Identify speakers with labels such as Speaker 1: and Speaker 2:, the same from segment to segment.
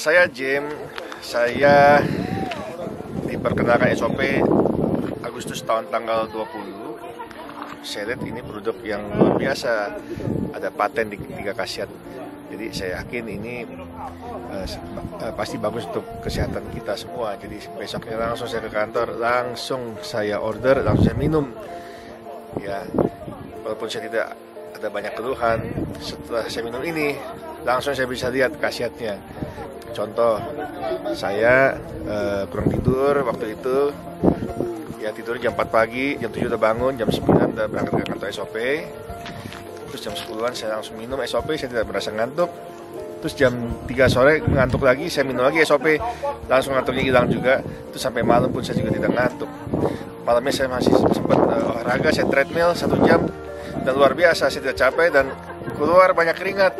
Speaker 1: Saya Jim, saya diperkenalkan SOP Agustus tahun tanggal 20. Saya lihat ini produk yang luar biasa, ada paten di tiga khasiat. Jadi saya yakin ini uh, uh, pasti bagus untuk kesehatan kita semua. Jadi besoknya langsung saya ke kantor, langsung saya order, langsung saya minum. Ya, walaupun saya tidak ada banyak keluhan, setelah saya minum ini, langsung saya bisa lihat khasiatnya. Contoh, saya uh, kurang tidur waktu itu, ya tidur jam 4 pagi, jam 7 udah bangun, jam 9 udah berangkat ke kantor SOP. Terus jam 10-an saya langsung minum SOP, saya tidak merasa ngantuk. Terus jam 3 sore ngantuk lagi, saya minum lagi SOP, langsung ngantuknya hilang juga. Terus sampai malam pun saya juga tidak ngantuk. Malamnya saya masih sempat uh, olahraga, saya treadmill satu jam, dan luar biasa, saya tidak capek dan keluar banyak keringat.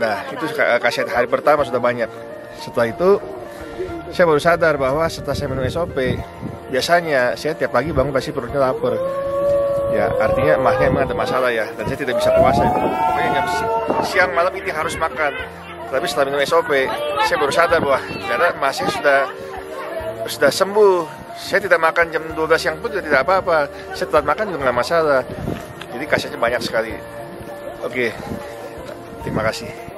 Speaker 1: Nah, itu kaset hari pertama sudah banyak. Setelah itu, saya baru sadar bahwa setelah saya minum SOP, biasanya saya tiap pagi bangun pasti perutnya lapar. Ya, artinya mahnya memang ada masalah ya, dan saya tidak bisa puasa. Pokoknya siang malam ini harus makan. Tapi setelah minum SOP, saya baru sadar bahwa karena masih sudah sudah sembuh. Saya tidak makan jam 12 siang pun juga tidak apa-apa. Saya telat makan juga nggak masalah. Jadi kasetnya banyak sekali. Oke, terima kasih.